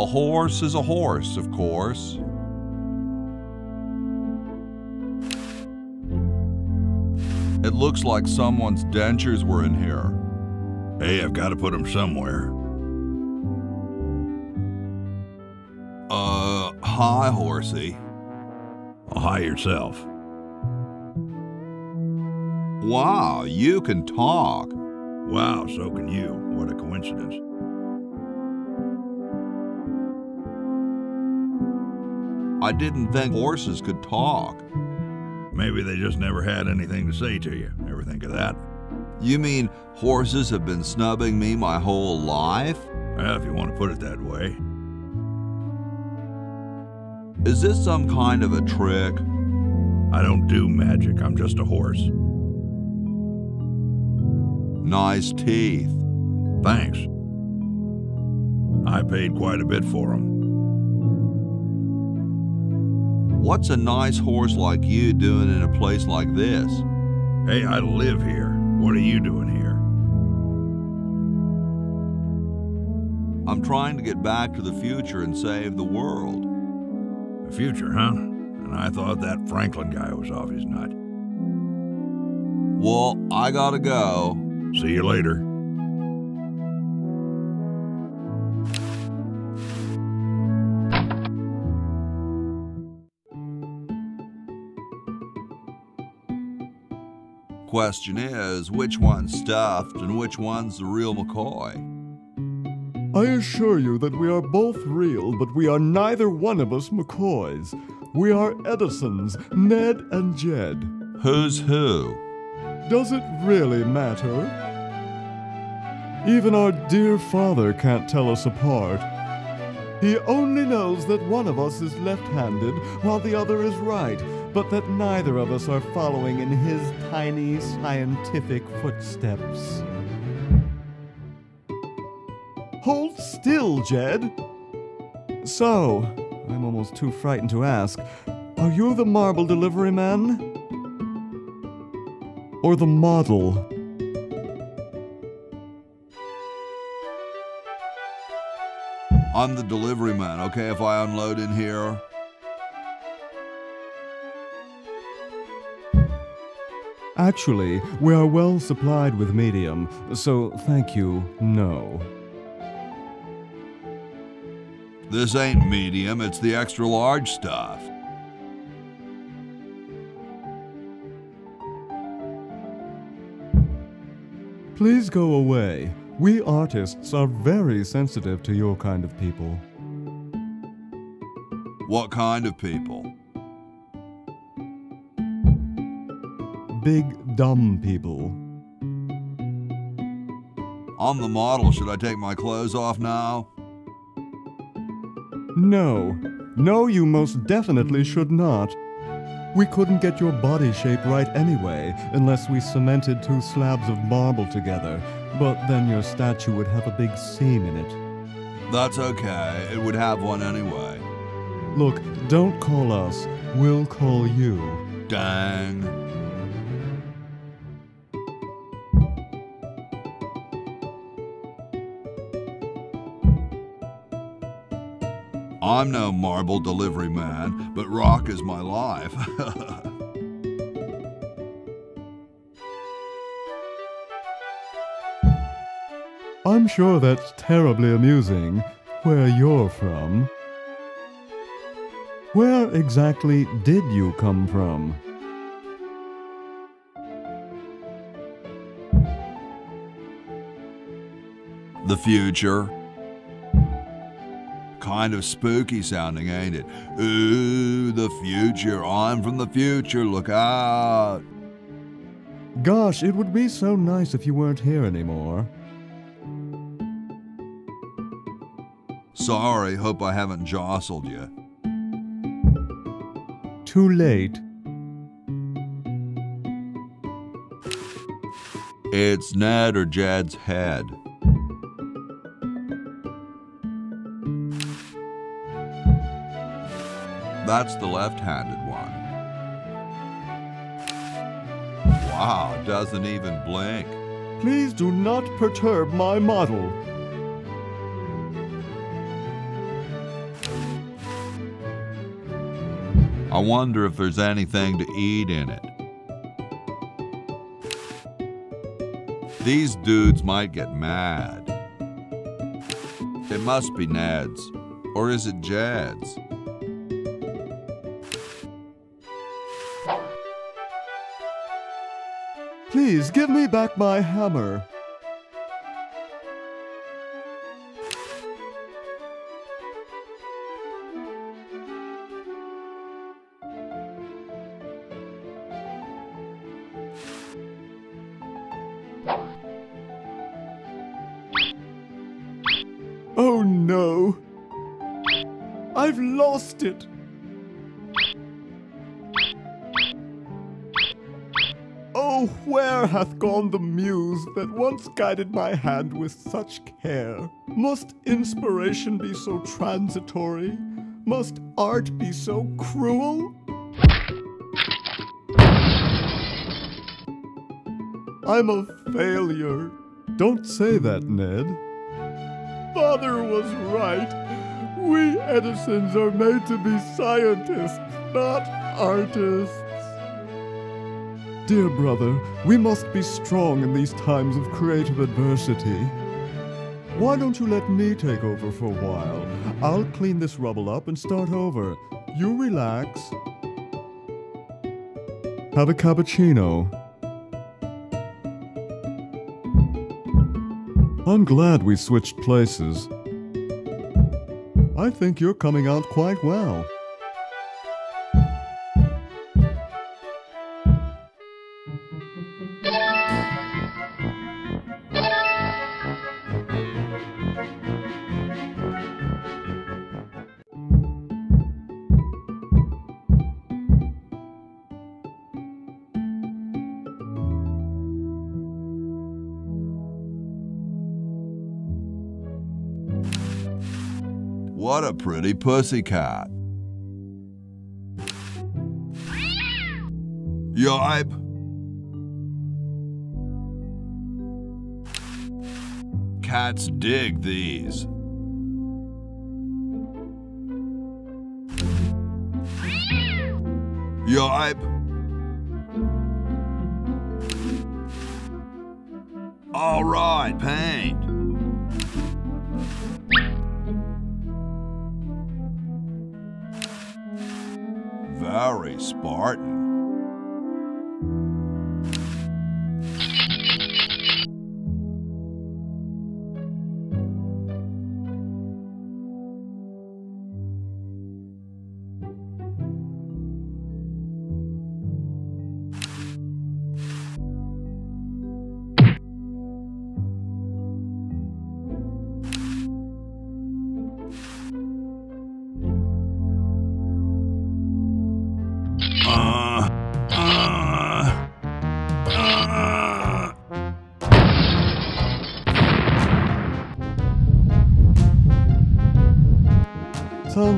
A horse is a horse, of course. It looks like someone's dentures were in here. Hey, I've got to put them somewhere. Uh, hi, horsey. Well, hi yourself. Wow, you can talk. Wow, so can you. What a coincidence. I didn't think horses could talk. Maybe they just never had anything to say to you. Ever think of that? You mean horses have been snubbing me my whole life? Well, if you want to put it that way. Is this some kind of a trick? I don't do magic, I'm just a horse. Nice teeth. Thanks. I paid quite a bit for them. What's a nice horse like you doing in a place like this? Hey, I live here. What are you doing here? I'm trying to get back to the future and save the world. The future, huh? And I thought that Franklin guy was off his nut. Well, I gotta go. See you later. Question is, which one's stuffed and which one's the real McCoy? I assure you that we are both real, but we are neither one of us McCoys. We are Edisons, Ned and Jed. Who's who? Does it really matter? Even our dear father can't tell us apart. He only knows that one of us is left handed while the other is right, but that neither of us are following in his tiny scientific footsteps. Hold still, Jed! So, I'm almost too frightened to ask, are you the marble delivery man? Or the model? I'm the delivery man, okay, if I unload in here? Actually, we are well supplied with medium, so thank you, no. This ain't medium, it's the extra large stuff. Please go away. We artists are very sensitive to your kind of people. What kind of people? Big, dumb people. I'm the model. Should I take my clothes off now? No. No, you most definitely should not. We couldn't get your body shape right anyway, unless we cemented two slabs of marble together. But then your statue would have a big seam in it. That's okay. It would have one anyway. Look, don't call us. We'll call you. Dang. I'm no marble delivery man, but rock is my life. I'm sure that's terribly amusing where you're from. Where exactly did you come from? the future. Kind of spooky sounding, ain't it? Ooh, the future. I'm from the future. Look out. Gosh, it would be so nice if you weren't here anymore. Sorry, hope I haven't jostled you. Too late. It's Ned or Jed's head. That's the left-handed one. Wow, doesn't even blink. Please do not perturb my model. I wonder if there's anything to eat in it. These dudes might get mad. It must be Ned's. Or is it Jed's? Please give me back my hammer. Oh no! I've lost it! Where hath gone the muse that once guided my hand with such care? Must inspiration be so transitory? Must art be so cruel? I'm a failure. Don't say that, Ned. Father was right. We Edisons are made to be scientists, not artists. Dear brother, we must be strong in these times of creative adversity. Why don't you let me take over for a while? I'll clean this rubble up and start over. You relax. Have a cappuccino. I'm glad we switched places. I think you're coming out quite well. Pretty pussycat. Yipe. Cats dig these. Yipe. All right, paint. Very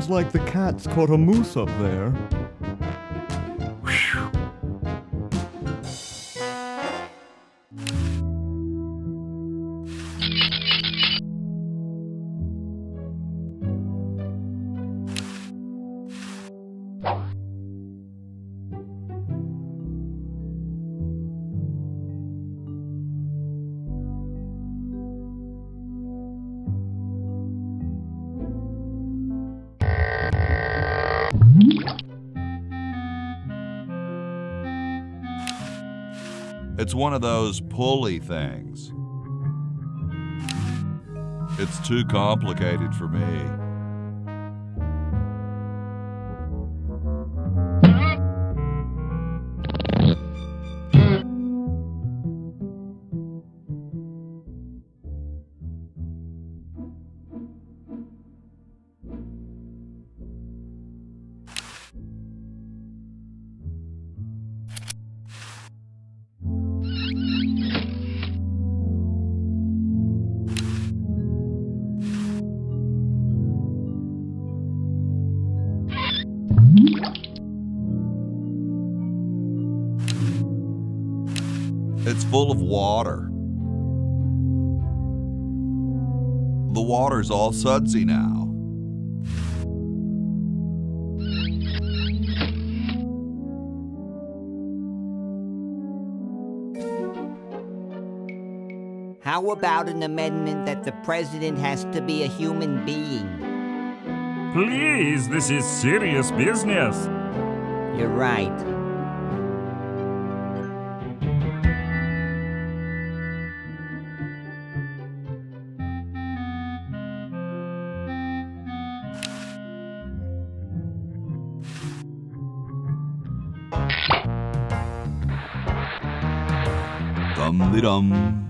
Sounds like the cat's caught a moose up there. It's one of those pulley things. It's too complicated for me. all sudsy now. How about an amendment that the president has to be a human being? Please, this is serious business. You're right. Dum.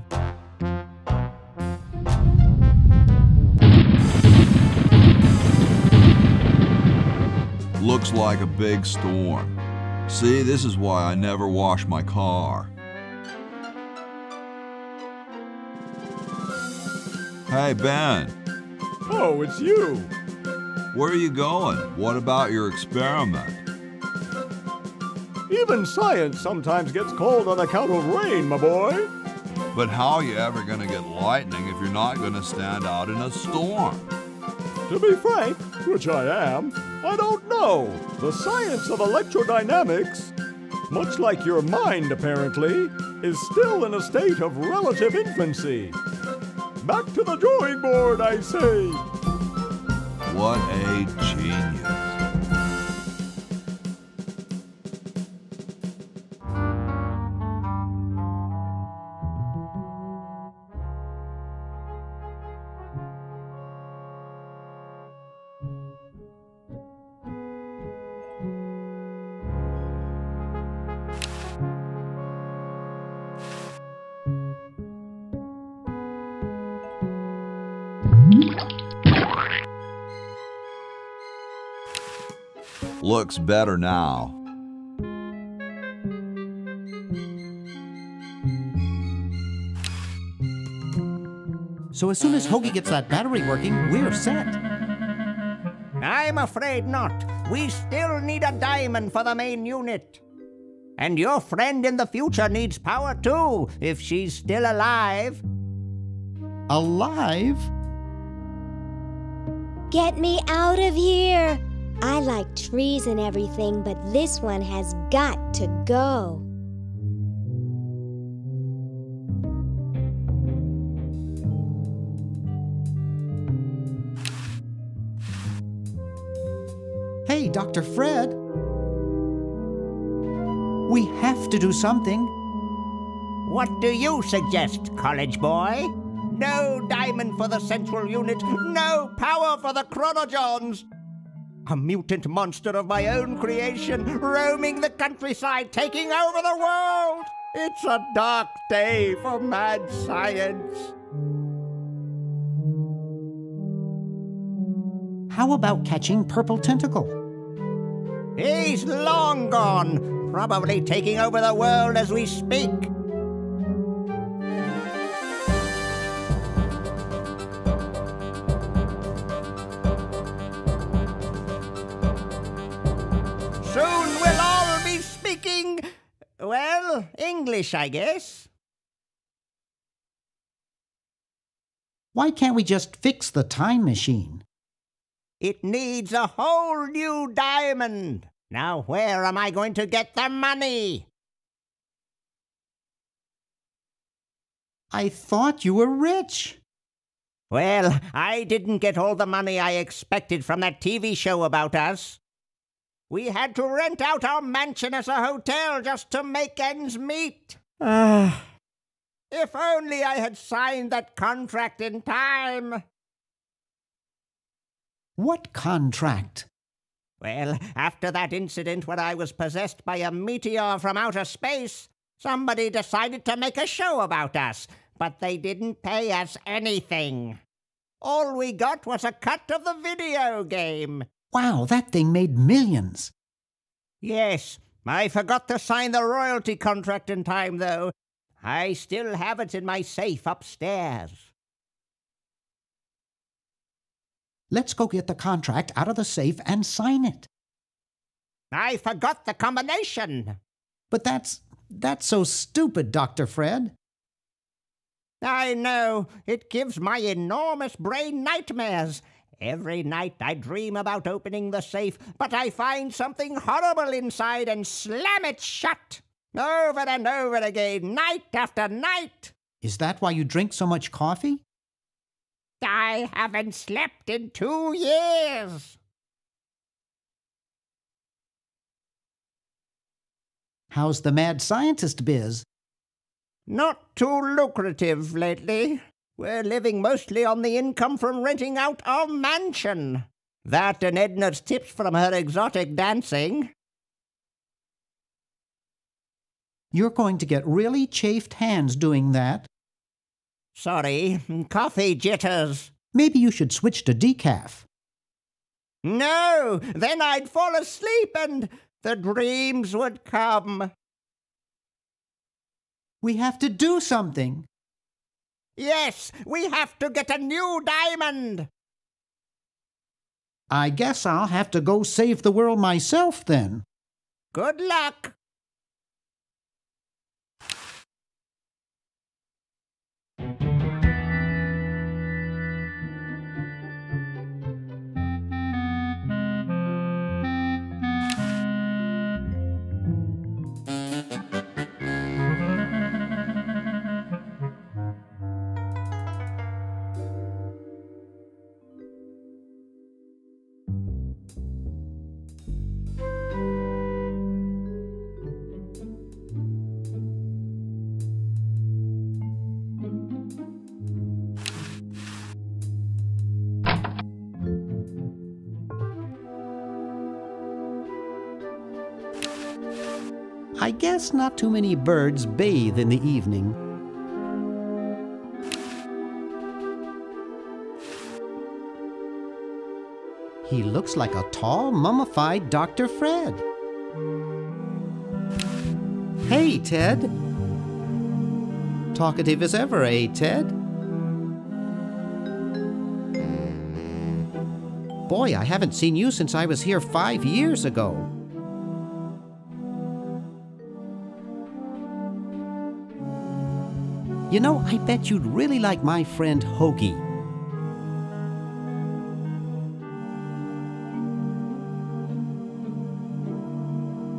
Looks like a big storm. See, this is why I never wash my car. Hey, Ben, Oh, it's you. where are you going? What about your experiment? Even science sometimes gets cold on account of rain, my boy. But how are you ever going to get lightning if you're not going to stand out in a storm? To be frank, which I am, I don't know. The science of electrodynamics, much like your mind apparently, is still in a state of relative infancy. Back to the drawing board, I say. What a genius. Looks better now. So as soon as Hoagie gets that battery working, we're set. I'm afraid not. We still need a diamond for the main unit. And your friend in the future needs power too, if she's still alive. Alive? Get me out of here! I like trees and everything, but this one has got to go. Hey, Dr. Fred. We have to do something. What do you suggest, college boy? No diamond for the central unit, no power for the Chron-O-Johns. A mutant monster of my own creation, roaming the countryside, taking over the world. It's a dark day for mad science. How about catching Purple Tentacle? He's long gone, probably taking over the world as we speak. Well, English, I guess. Why can't we just fix the time machine? It needs a whole new diamond. Now, where am I going to get the money? I thought you were rich. Well, I didn't get all the money I expected from that TV show about us. We had to rent out our mansion as a hotel just to make ends meet. Ah. if only I had signed that contract in time. What contract? Well, after that incident when I was possessed by a meteor from outer space, somebody decided to make a show about us, but they didn't pay us anything. All we got was a cut of the video game. Wow, that thing made millions. Yes, I forgot to sign the royalty contract in time, though. I still have it in my safe upstairs. Let's go get the contract out of the safe and sign it. I forgot the combination. But that's that's so stupid, Dr. Fred. I know. It gives my enormous brain nightmares. Every night I dream about opening the safe, but I find something horrible inside and slam it shut. Over and over again, night after night. Is that why you drink so much coffee? I haven't slept in two years. How's the mad scientist biz? Not too lucrative lately. We're living mostly on the income from renting out our mansion. That and Edna's tips from her exotic dancing. You're going to get really chafed hands doing that. Sorry, coffee jitters. Maybe you should switch to decaf. No, then I'd fall asleep and the dreams would come. We have to do something. Yes, we have to get a new diamond. I guess I'll have to go save the world myself then. Good luck. Guess not too many birds bathe in the evening. He looks like a tall, mummified Dr. Fred. Hey, Ted. Talkative as ever, eh, Ted? Boy, I haven't seen you since I was here five years ago. You know, I bet you'd really like my friend Hoagie.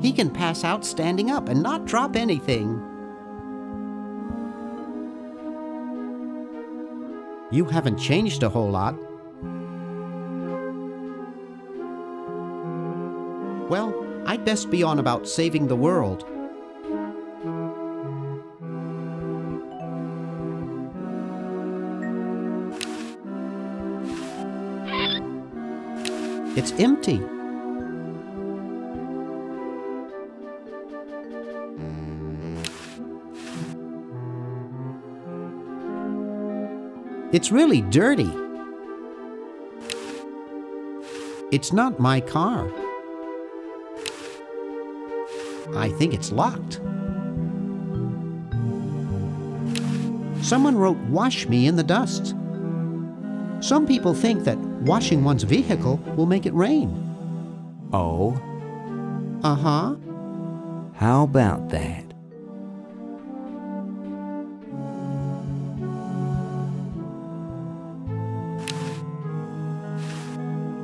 He can pass out standing up and not drop anything. You haven't changed a whole lot. Well, I'd best be on about saving the world. Empty. It's really dirty. It's not my car. I think it's locked. Someone wrote, Wash me in the dust. Some people think that washing one's vehicle will make it rain. Oh, Uh huh. how about that?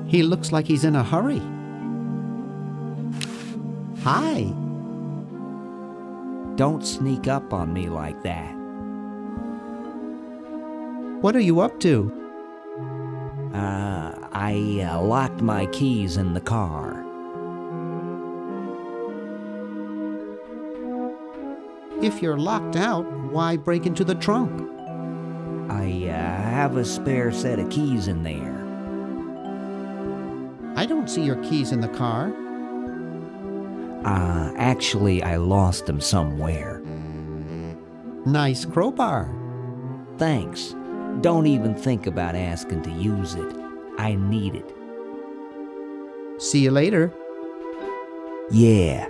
He looks like he's in a hurry. Hi. Don't sneak up on me like that. What are you up to? Uh, I uh, locked my keys in the car. If you're locked out, why break into the trunk? I uh, have a spare set of keys in there. I don't see your keys in the car. Uh, actually, I lost them somewhere. Nice crowbar. Thanks. Don't even think about asking to use it. I need it. See you later. Yeah.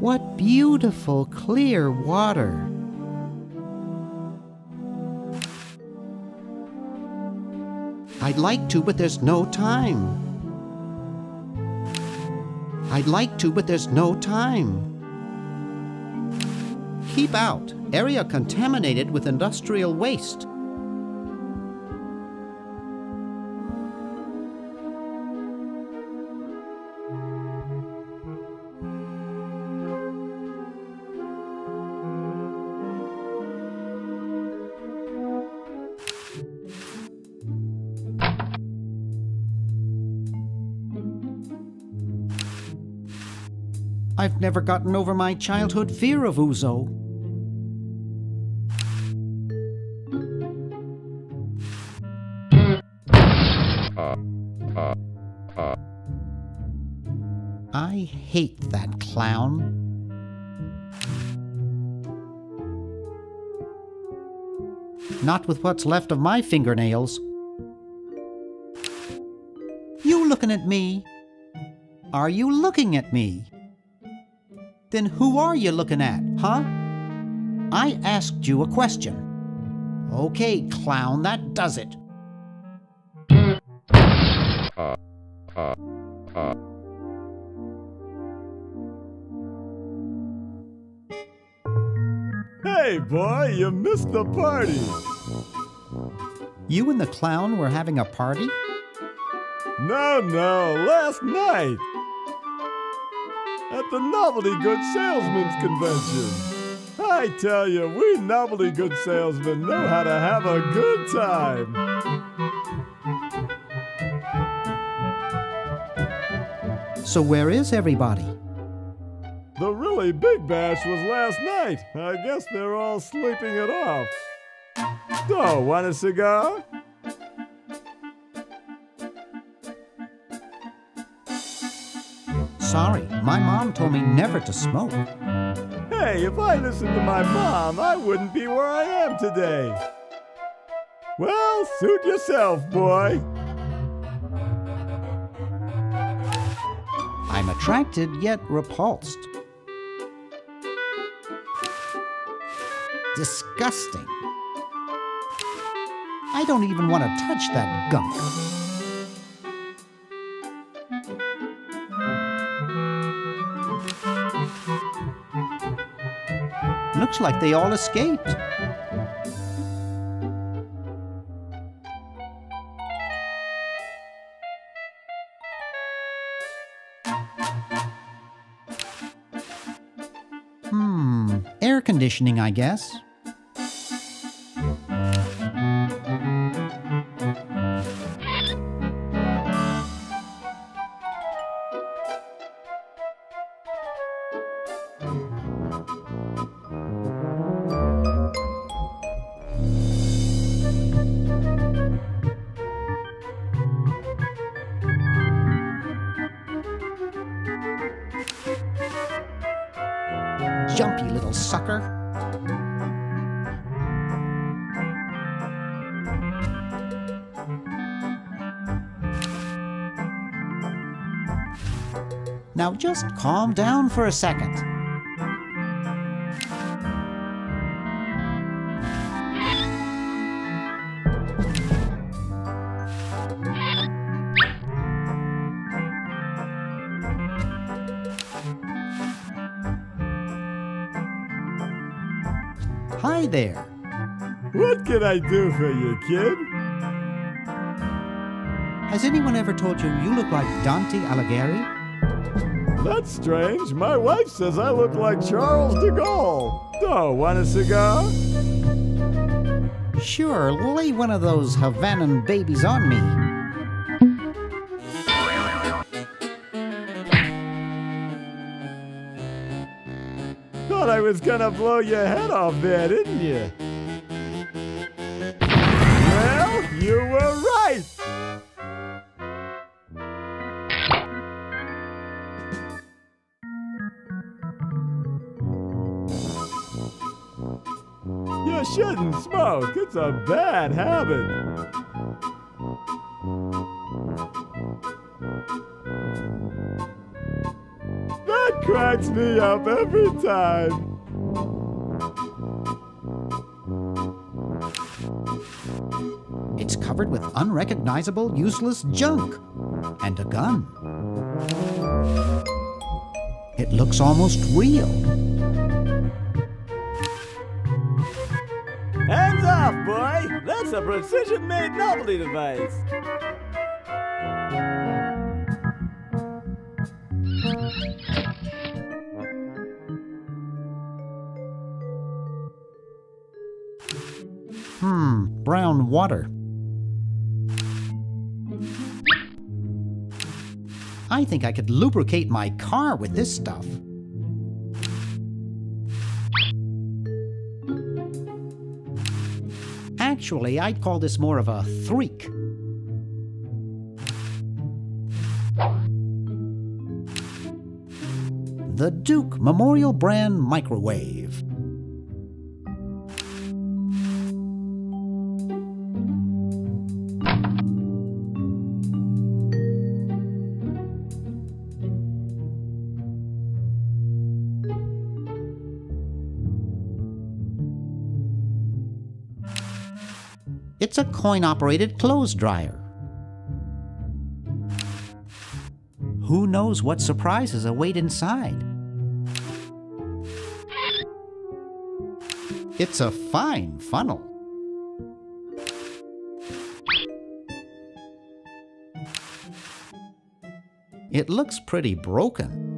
What beautiful, clear water. I'd like to, but there's no time. I'd like to, but there's no time. Keep out. Area contaminated with industrial waste. Never gotten over my childhood fear of Uzo. I hate that clown. Not with what's left of my fingernails. You looking at me? Are you looking at me? Then who are you looking at, huh? I asked you a question. Okay, clown, that does it. Hey, boy, you missed the party. You and the clown were having a party? No, no, last night. At the Novelty Good Salesmen's Convention. I tell you, we novelty good salesmen know how to have a good time. So where is everybody? The really big bash was last night. I guess they're all sleeping it off. So, want a cigar? Sorry, my mom told me never to smoke. Hey, if I listened to my mom, I wouldn't be where I am today. Well, suit yourself, boy. I'm attracted yet repulsed. Disgusting. I don't even want to touch that gunk. Looks like they all escaped. Hmm, air conditioning, I guess. Calm down for a second. Hi there. What can I do for you, kid? Has anyone ever told you you look like Dante Alighieri? That's strange. My wife says I look like Charles de Gaulle. Oh, want a cigar? Sure, lay one of those Havanan babies on me. Thought I was gonna blow your head off there, didn't you? Well, you were smoke. It's a bad habit. That cracks me up every time. It's covered with unrecognizable, useless junk. And a gun. It looks almost real. Boy! That's a precision made novelty device. Hmm, brown water. I think I could lubricate my car with this stuff. Actually, I'd call this more of a threak. The Duke Memorial Brand Microwave. It's a coin operated clothes dryer. Who knows what surprises await inside? It's a fine funnel. It looks pretty broken.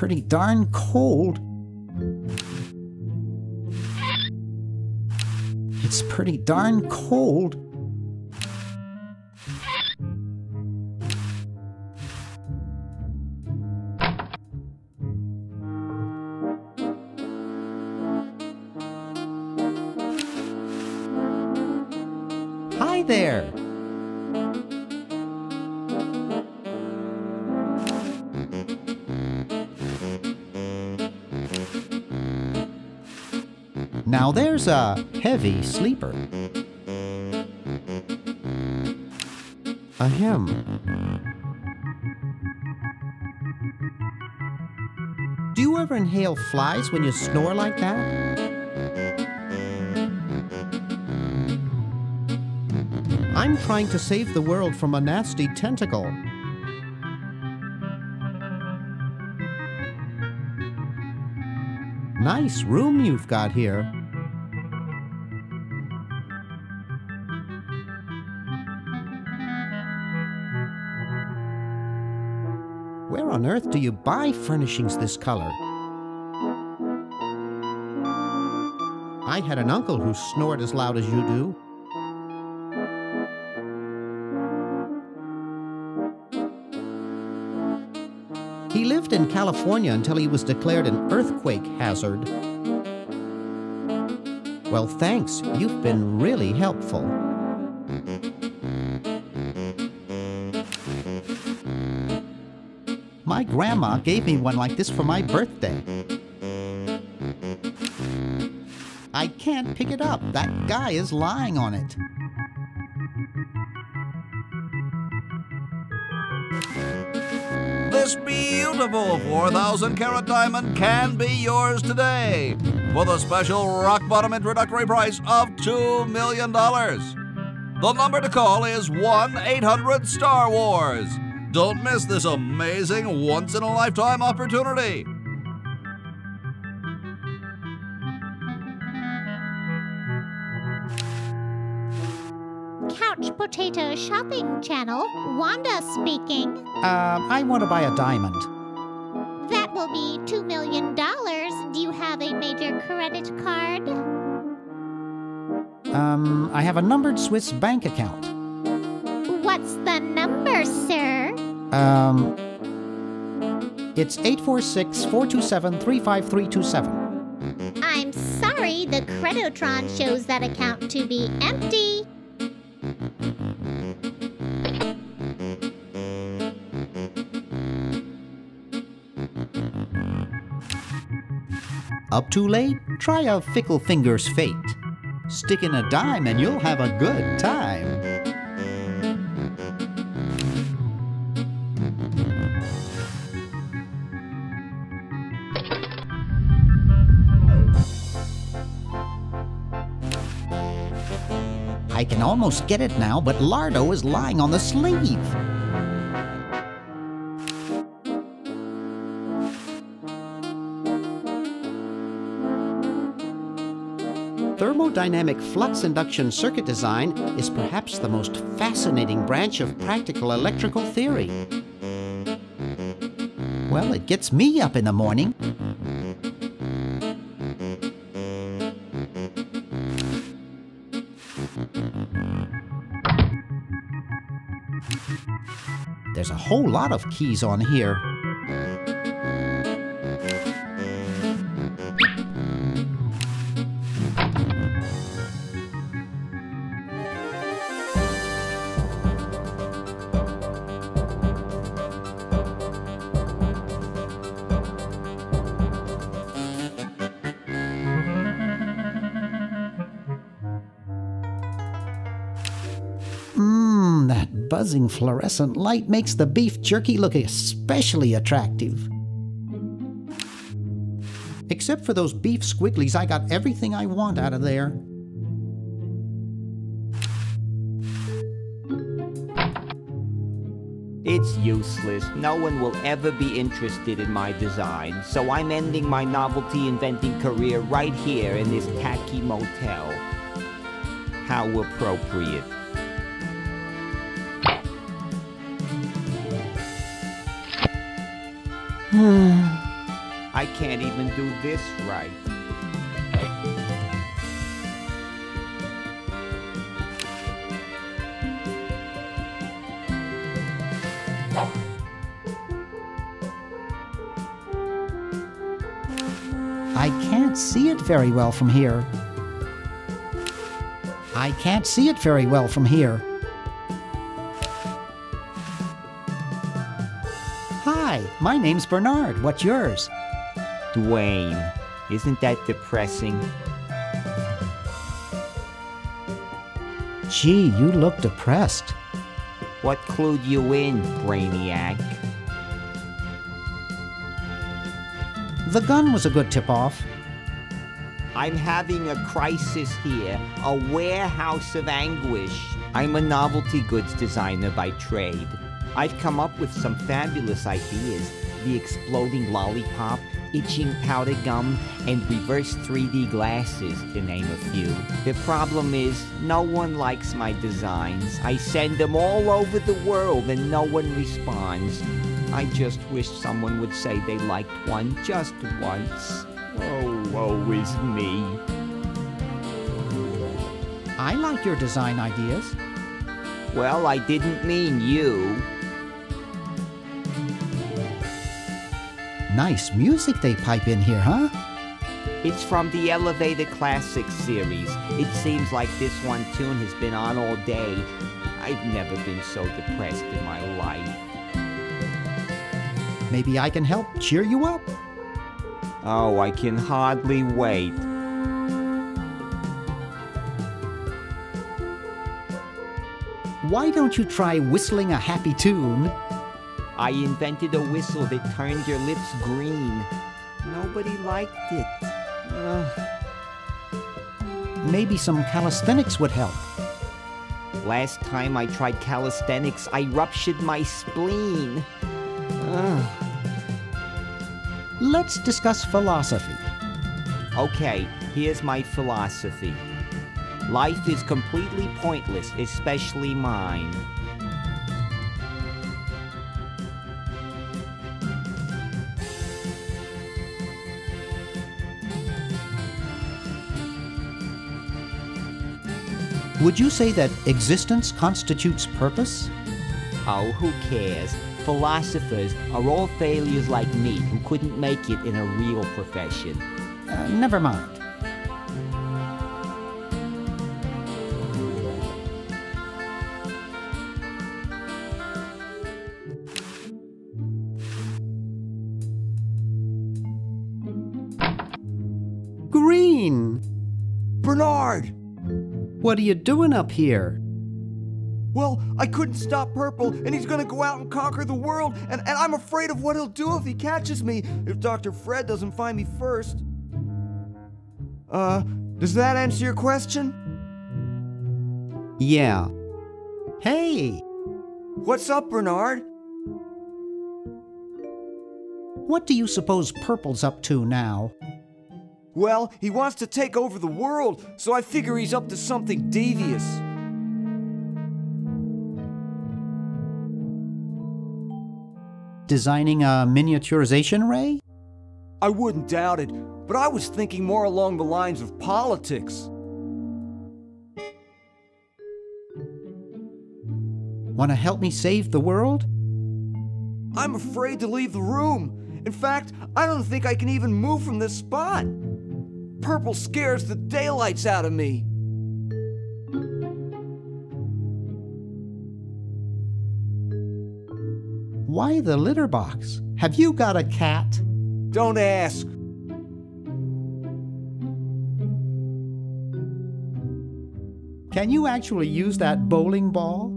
Pretty darn cold. It's pretty darn cold. Now there's a heavy sleeper. Ahem. Do you ever inhale flies when you snore like that? I'm trying to save the world from a nasty tentacle. Nice room you've got here. Do you buy furnishings this color? I had an uncle who snored as loud as you do. He lived in California until he was declared an earthquake hazard. Well, thanks. You've been really helpful. My grandma gave me one like this for my birthday. I can't pick it up. That guy is lying on it. This beautiful 4,000 carat diamond can be yours today for the special rock bottom introductory price of $2 million. The number to call is 1 800 Star Wars. Don't miss this amazing once in a lifetime opportunity. Couch Potato Shopping Channel, Wanda speaking. Um, I want to buy a diamond. That will be $2 million. Do you have a major credit card? Um, I have a numbered Swiss bank account. What's the number, sir? Um, it's 846 427 35327. I'm sorry, the Credotron shows that account to be empty. Up too late? Try a fickle finger's fate. Stick in a dime and you'll have a good time. I can almost get it now, but Lardo is lying on the sleeve. Thermodynamic flux induction circuit design is perhaps the most fascinating branch of practical electrical theory. Well, it gets me up in the morning. There's a whole lot of keys on here. Fluorescent light makes the beef jerky look especially attractive. Except for those beef squigglies, I got everything I want out of there. It's useless. No one will ever be interested in my design, so I'm ending my novelty inventing career right here in this tacky motel. How appropriate. I can't even do this right. I can't see it very well from here. I can't see it very well from here. Hi, my name's Bernard. What's yours? Dwayne, isn't that depressing? Gee, you look depressed. What clued you in, Brainiac? The gun was a good tip off. I'm having a crisis here, a warehouse of anguish. I'm a novelty goods designer by trade. I've come up with some fabulous ideas. The exploding lollipop, itching powder gum, and reverse 3D glasses, to name a few. The problem is, no one likes my designs. I send them all over the world and no one responds. I just wish someone would say they liked one just once. Oh, woe is me. I like your design ideas. Well, I didn't mean you. Nice music they pipe in here, huh? It's from the Elevated Classics series. It seems like this one tune has been on all day. I've never been so depressed in my life. Maybe I can help cheer you up. Oh, I can hardly wait. Why don't you try whistling a happy tune? I invented a whistle that turned your lips green. Nobody liked it. Ugh. Maybe some calisthenics would help. Last time I tried calisthenics, I ruptured my spleen. Let's discuss philosophy. Okay, here's my philosophy. Life is completely pointless, especially mine. Would you say that existence constitutes purpose? Oh, who cares? Philosophers are all failures like me who couldn't make it in a real profession. Uh, never mind. What are you doing up here? Well, I couldn't stop Purple, and he's gonna go out and conquer the world, and, and I'm afraid of what he'll do if he catches me, if Dr. Fred doesn't find me first. Uh, does that answer your question? Yeah. Hey, What's up, Bernard? what do you suppose Purple's up to now? Well, he wants to take over the world, so I figure he's up to something devious. designing a miniaturization ray? I wouldn't doubt it, but I was thinking more along the lines of politics. Want to help me save the world? I'm afraid to leave the room. In fact, I don't think I can even move from this spot. Purple scares the daylights out of me. Why the litter box? Have you got a cat? Don't ask. Can you actually use that bowling ball?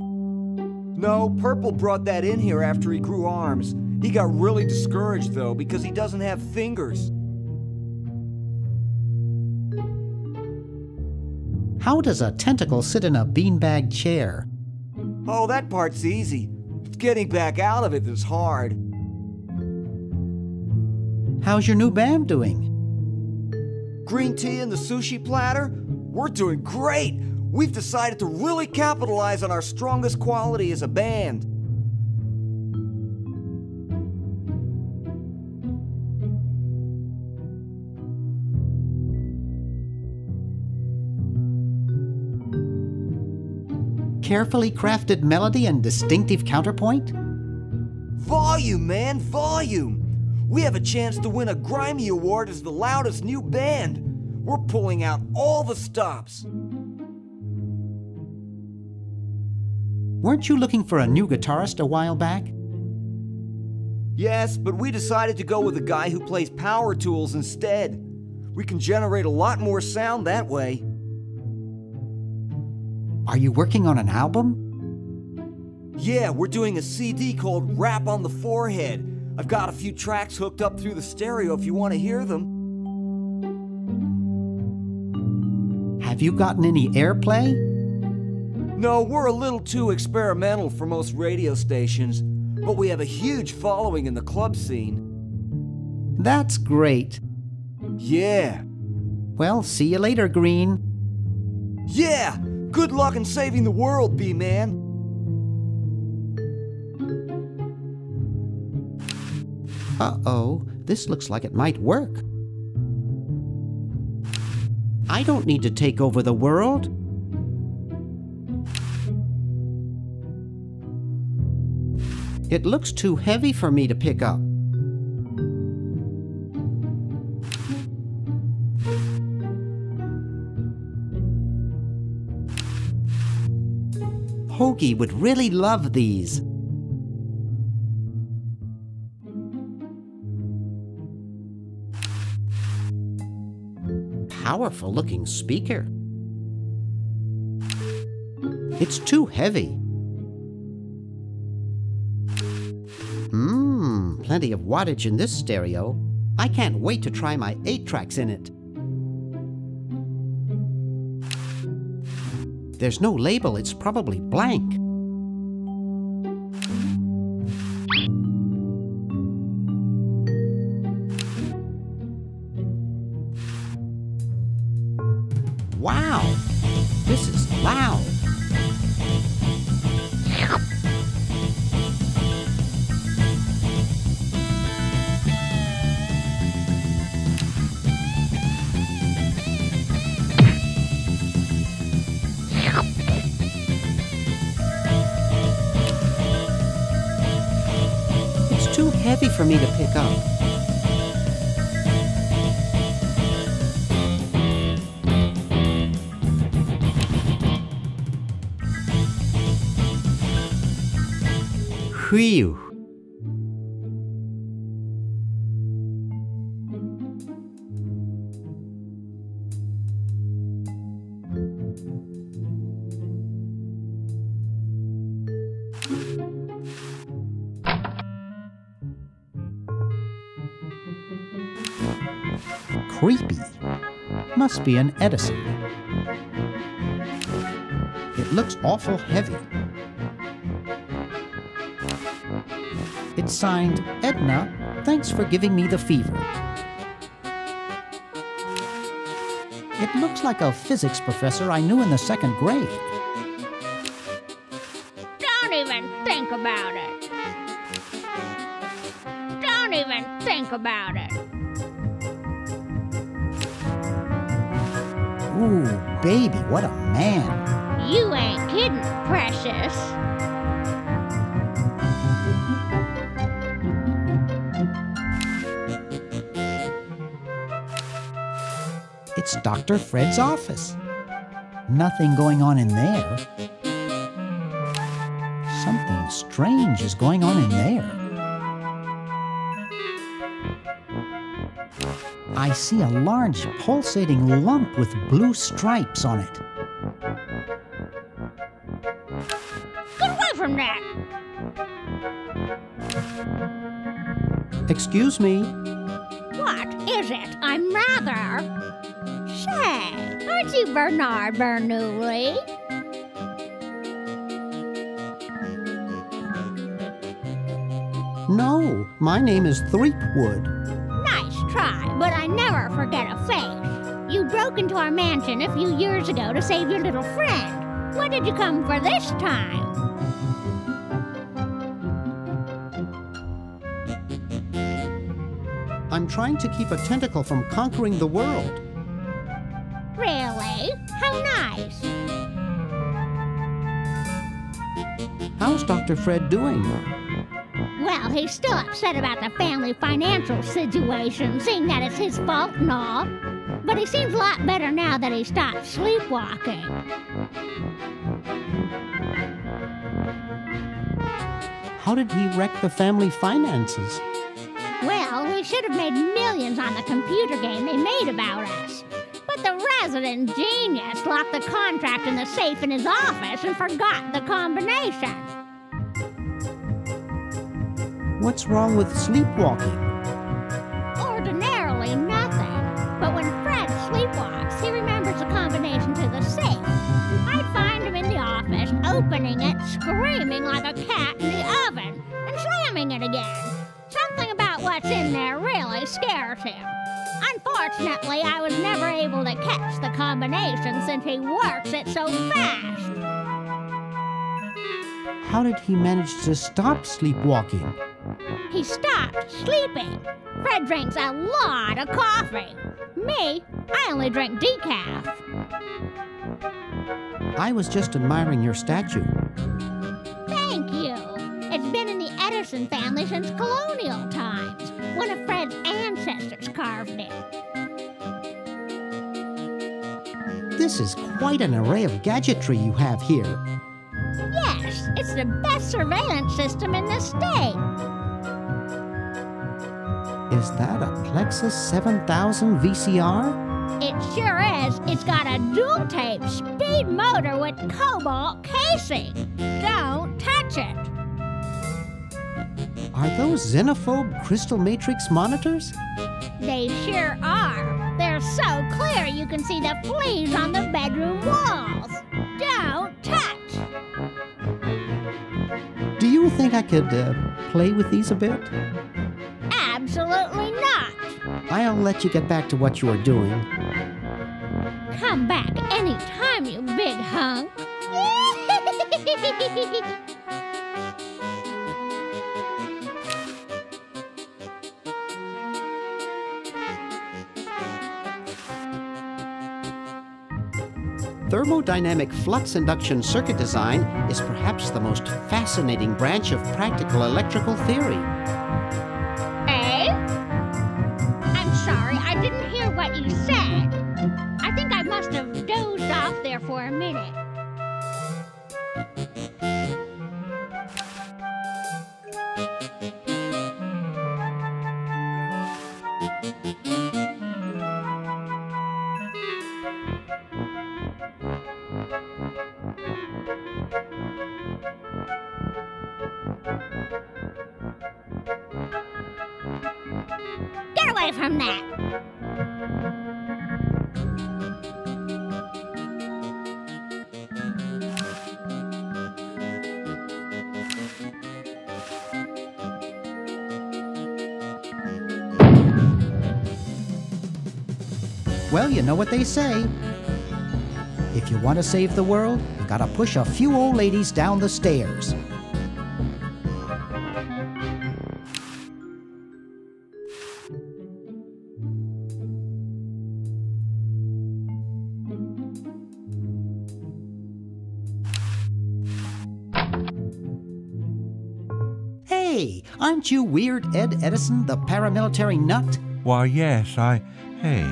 No, Purple brought that in here after he grew arms. He got really discouraged, though, because he doesn't have fingers. How does a tentacle sit in a beanbag chair? Oh, that part's easy. Getting back out of it is hard. How's your new band doing? Green tea and the sushi platter? We're doing great! We've decided to really capitalize on our strongest quality as a band. Carefully crafted melody and distinctive counterpoint? Volume, man, volume! We have a chance to win a Grimy Award as the loudest new band. We're pulling out all the stops. Weren't you looking for a new guitarist a while back? Yes, but we decided to go with a guy who plays power tools instead. We can generate a lot more sound that way. Are you working on an album? Yeah, we're doing a CD called Rap on the Forehead. I've got a few tracks hooked up through the stereo if you want to hear them. Have you gotten any airplay? No, we're a little too experimental for most radio stations, but we have a huge following in the club scene. That's great. Yeah. Well, see you later, Green. Yeah! Good luck in saving the world, B-Man. Uh-oh, this looks like it might work. I don't need to take over the world. It looks too heavy for me to pick up. Hoagie would really love these. Powerful looking speaker. It's too heavy. Mmm, plenty of wattage in this stereo. I can't wait to try my 8 tracks in it. There's no label, it's probably blank. Creepy. Must be an Edison. It looks awful heavy. It's signed Edna. Thanks for giving me the fever. Looks like a physics professor I knew in the second grade. Don't even think about it. Don't even think about it. Ooh, baby, what a man. Dr. Fred's office. Nothing going on in there. Something strange is going on in there. I see a large pulsating lump with blue stripes on it. Get away from that! Excuse me. Bernard Bernoulli? No, my name is Threepwood. Nice try, but I never forget a face. You broke into our mansion a few years ago to save your little friend. What did you come for this time? I'm trying to keep a tentacle from conquering the world. How's Dr. Fred doing? Well, he's still upset about the family financial situation, seeing that it's his fault and all. But he seems a lot better now that he stopped sleepwalking. How did he wreck the family finances? Well, we should have made millions on the computer game they made about us. But the resident genius locked the contract in the safe in his office and forgot the combination. What's wrong with sleepwalking? Ordinarily nothing. But when Fred sleepwalks, he remembers the combination to the safe. I find him in the office, opening it, screaming like a cat in the oven, and slamming it again. Something about what's in there really scares him. Unfortunately, I was never able to catch the combination since he works it so fast. How did he manage to stop sleepwalking? He stopped sleeping. Fred drinks a lot of coffee. Me, I only drink decaf. I was just admiring your statue. Thank you. It's been in the Edison family since colonial times. One of Fred's ancestors carved it. This is quite an array of gadgetry you have here. Yes, it's the best surveillance system in the state. Is that a Plexus 7000 VCR? It sure is. It's got a dual tape speed motor with cobalt casing. Don't touch it. Are those xenophobe crystal matrix monitors? They sure are. They're so clear you can see the fleas on the bedroom walls. Don't touch. Do you think I could uh, play with these a bit? I'll let you get back to what you are doing. Come back anytime, you big hunk. Thermodynamic flux induction circuit design is perhaps the most fascinating branch of practical electrical theory. what they say. If you want to save the world, you gotta push a few old ladies down the stairs. Hey, aren't you Weird Ed Edison, the paramilitary nut? Why, yes, I. Hey,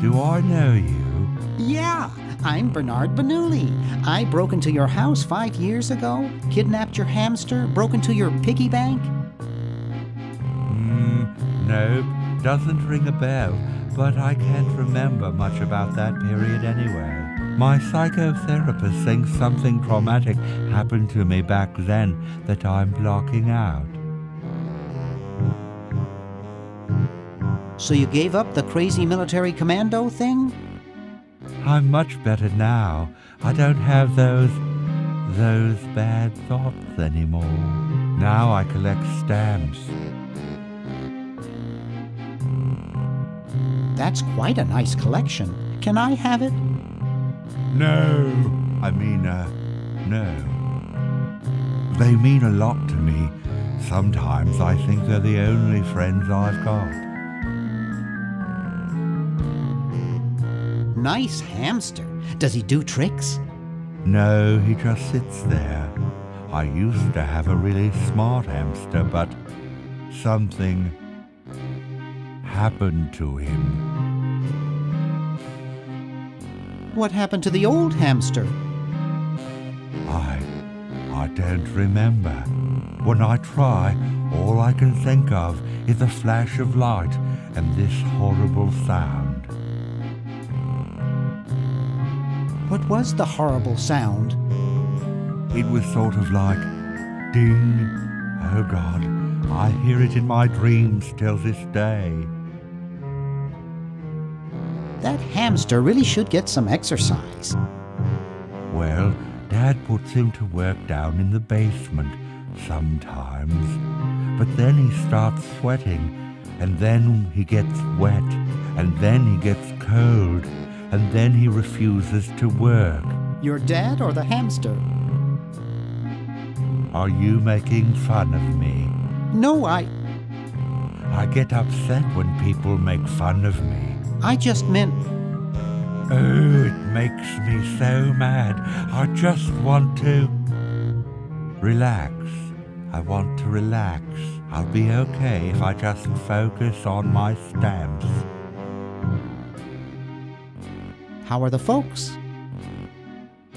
do I know you? Yeah, I'm Bernard Bernoulli. I broke into your house five years ago, kidnapped your hamster, broke into your piggy bank. Hmm, nope, doesn't ring a bell, but I can't remember much about that period anyway. My psychotherapist thinks something traumatic happened to me back then that I'm blocking out. So you gave up the crazy military commando thing? I'm much better now. I don't have those. those bad thoughts anymore. Now I collect stamps. That's quite a nice collection. Can I have it? No. I mean, uh, no. They mean a lot to me. Sometimes I think they're the only friends I've got. Nice hamster. Does he do tricks? No, he just sits there. I used to have a really smart hamster, but something happened to him. What happened to the old hamster? I. I don't remember. When I try, all I can think of is a flash of light and this horrible sound. What was the horrible sound? It was sort of like ding. Oh God, I hear it in my dreams till this day. That hamster really should get some exercise. Well, Dad puts him to work down in the basement sometimes. But then he starts sweating, and then he gets wet, and then he gets cold, and then he refuses to work. Your dad or the hamster? Are you making fun of me? No, I. I get upset when people make fun of me. I just meant. Oh, it makes me so mad. I just want to. Relax. I want to relax. I'll be okay if I just focus on my stamps. How are the folks?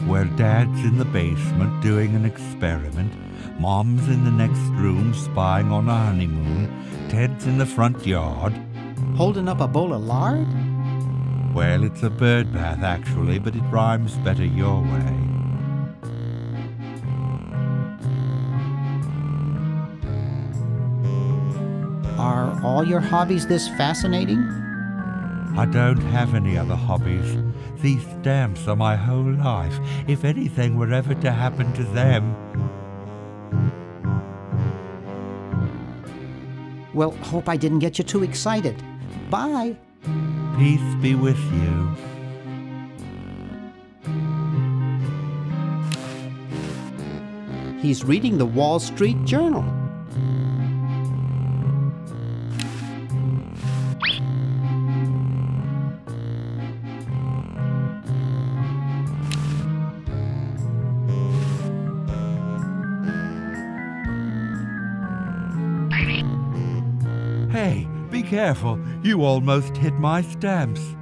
Well, Dad's in the basement doing an experiment. Mom's in the next room spying on a honeymoon. Ted's in the front yard. Holding up a bowl of lard? Well, it's a bird bath, actually, but it rhymes better your way. Are all your hobbies this fascinating? I don't have any other hobbies. These stamps are my whole life. If anything were ever to happen to them. Well, hope I didn't get you too excited. Bye. Peace be with you. He's reading the Wall Street Journal. Careful. You almost hit my stamps.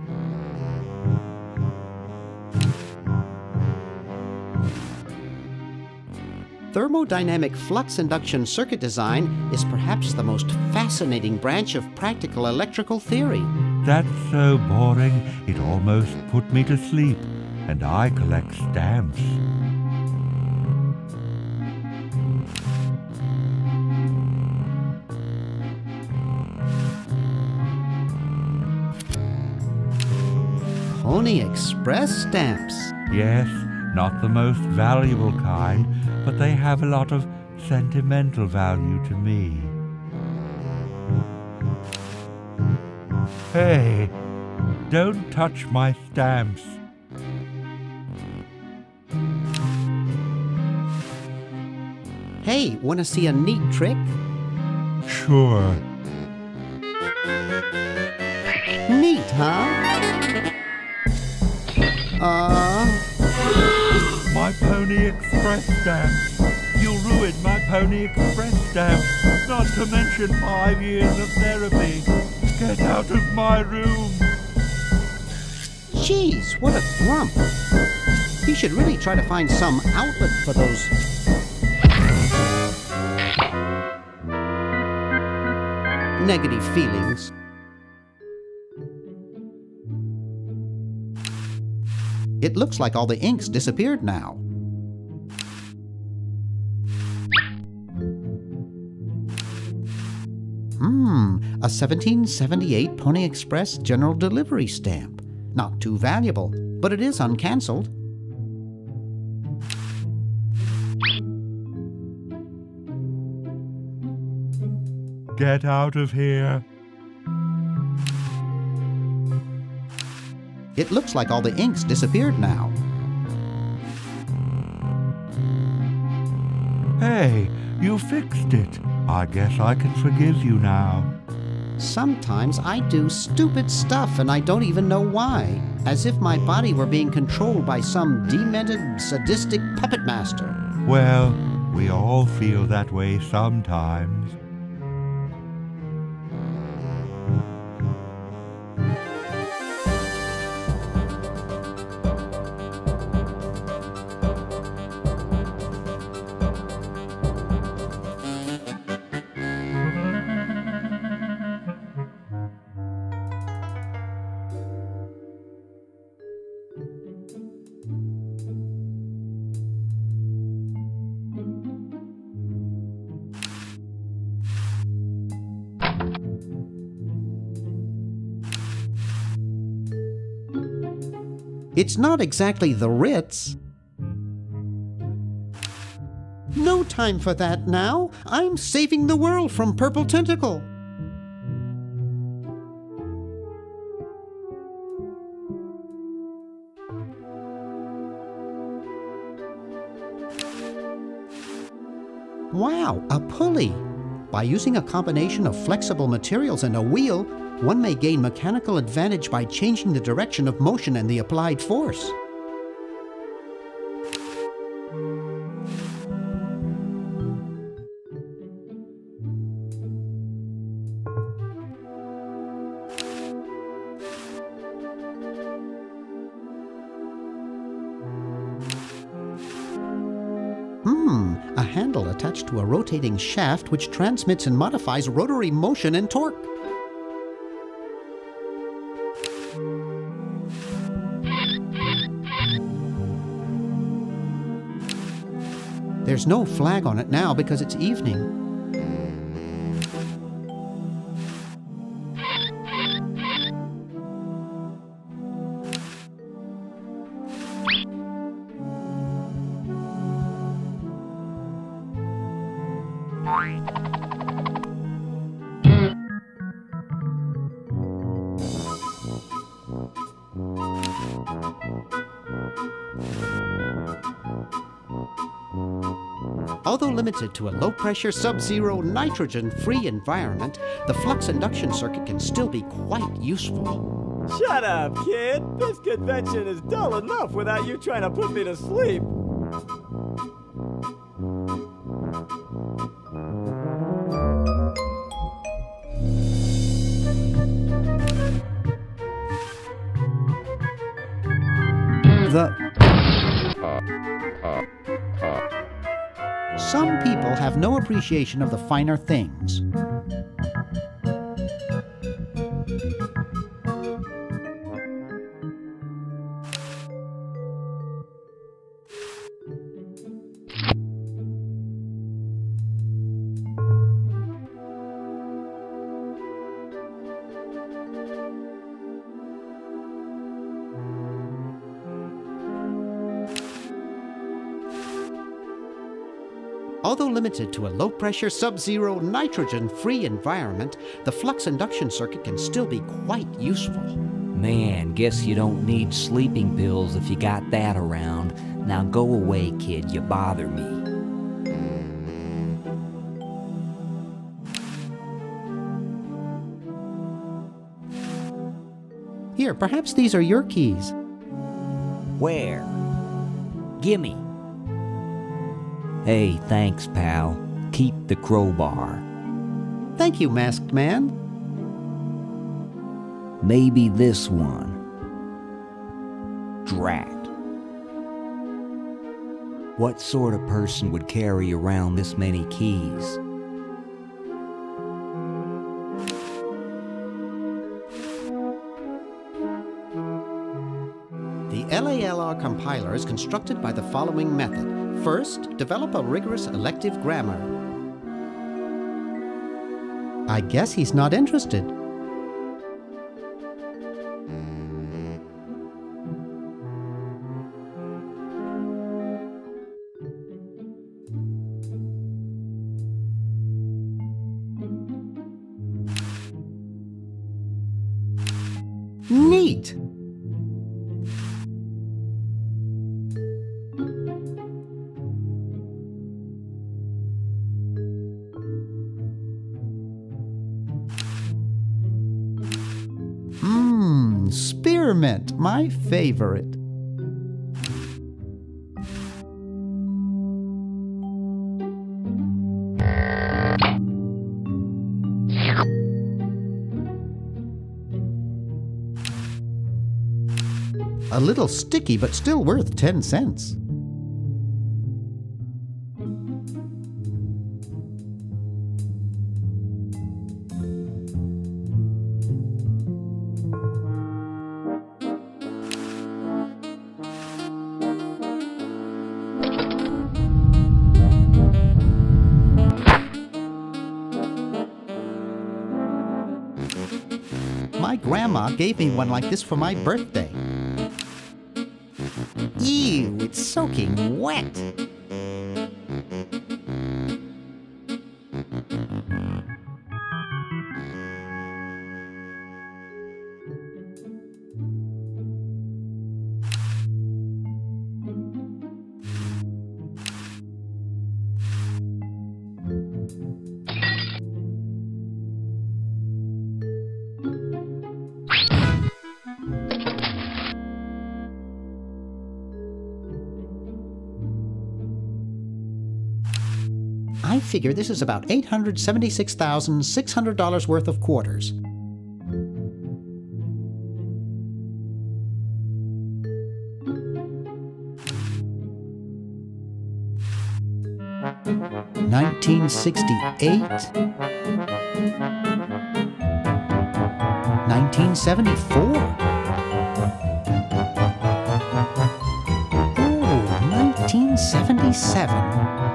Thermodynamic flux induction circuit design is perhaps the most fascinating branch of practical electrical theory. That's so boring, it almost put me to sleep. And I collect stamps. Pony Express stamps. Yes, not the most valuable kind, but they have a lot of sentimental value to me. Hey, don't touch my stamps. Hey, want to see a neat trick? Sure. Neat, huh? Uh. My Pony Express stamps. You ruined my Pony Express stamp, not to mention five years of therapy. Get out of my room. Jeez, what a grump. He should really try to find some outlet for those. negative feelings. It looks like all the ink's disappeared now. Hmm, a 1778 Pony Express General Delivery stamp. Not too valuable, but it is uncancelled. Get out of here. It looks like all the ink's disappeared now. Hey, you fixed it. I guess I can forgive you now. Sometimes I do stupid stuff and I don't even know why, as if my body were being controlled by some demented, sadistic puppet master. Well, we all feel that way sometimes. It's not exactly the Ritz. No time for that now. I'm saving the world from Purple Tentacle. Wow, a pulley! By using a combination of flexible materials and a wheel, one may gain mechanical advantage by changing the direction of motion and the applied force. Hmm, a handle attached to a rotating shaft which transmits and modifies rotary motion and torque. There's no flag on it now because it's evening. Limited to a low pressure, sub zero, nitrogen free environment, the flux induction circuit can still be quite useful. Shut up, kid! This convention is dull enough without you trying to put me to sleep. Appreciation of the finer things. Although limited to a low pressure, sub zero, nitrogen free environment, the flux induction circuit can still be quite useful. Man, guess you don't need sleeping pills if you got that around. Now go away, kid, you bother me. Here, perhaps these are your keys. Where? Gimme. Hey, thanks, pal. Keep the crowbar. Thank you, masked man. Maybe this one. Drat. What sort of person would carry around this many keys? The LALR compiler is constructed by the following method. First, develop a rigorous elective grammar. I guess he's not interested. My favorite. A little sticky, but still worth 10 cents. Gave me one like this for my birthday. Ew, it's soaking wet. Figure this is about $876,600 worth of quarters. Nineteen sixty-eight, nineteen seventy-four, oh, nineteen seventy-seven.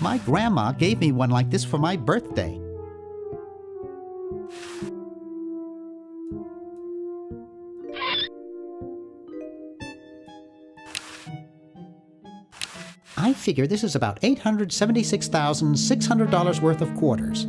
My grandma gave me one like this for my birthday. Figure this is about $876,600 worth of quarters.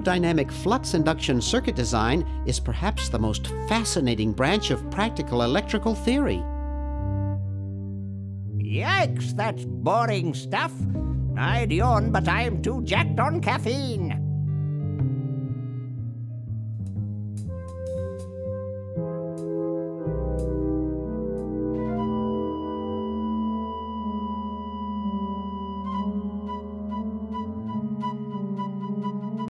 Thermodynamic flux induction circuit design is perhaps the most fascinating branch of practical electrical theory. Yikes, that's boring stuff. I'd yawn, but I'm too jacked on caffeine.